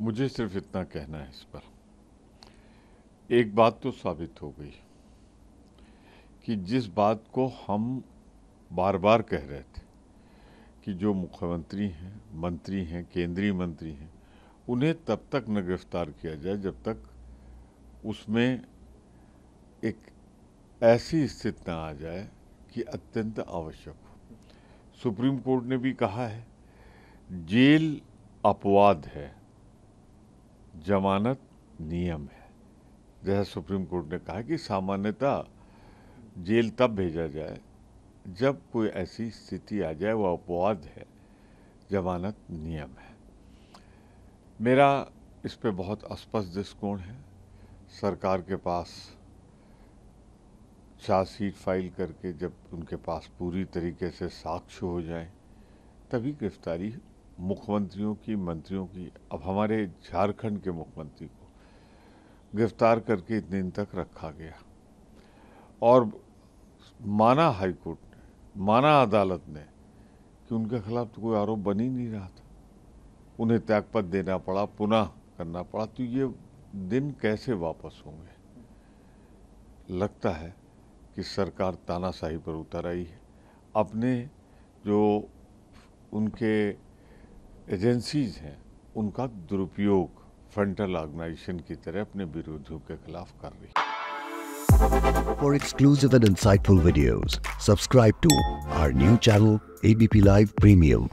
मुझे सिर्फ़ इतना कहना है इस पर। एक बात तो साबित हो गई कि जिस बात को हम बार बार कह रहे थे कि जो मुख्यमंत्री हैं, मंत्री हैं, केंद्रीय मंत्री हैं, उन्हें तब तक न गिरफ़्तार किया जाए जब तक उसमें एक ऐसी स्थिति न आ जाए कि अत्यंत आवश्यक हो। सुप्रीम कोर्ट ने भी कहा है, जेल अपवाद है। जमानत नियम है। जैसा सुप्रीम कोर्ट ने कहा कि सामान्यतः जेल तब भेजा जाए जब कोई ऐसी स्थिति आ जाए, वह अपवाद है, जमानत नियम है। मेरा इस पे बहुत स्पष्ट दृष्टिकोण है। सरकार के पास चार्जशीट फ़ाइल करके जब उनके पास पूरी तरीके से साक्ष्य हो जाए, तभी गिरफ्तारी मुख्यमंत्रियों की, मंत्रियों की, अब हमारे झारखंड के मुख्यमंत्री को गिरफ़्तार करके इतने दिन तक रखा गया। और माना हाईकोर्ट ने, माना अदालत ने कि उनके खिलाफ तो कोई आरोप बन ही नहीं रहा था। उन्हें त्यागपत्र देना पड़ा, पुनः करना पड़ा तो ये दिन कैसे वापस होंगे? लगता है कि सरकार तानाशाही पर उतर आई है। अपने जो उनके एजेंसीज हैं उनका दुरुपयोग फ्रंटल ऑर्गेनाइजेशन की तरह अपने विरोधियों के खिलाफ कर रही है For exclusive and insightful videos, subscribe to our new channel ABP Live Premium.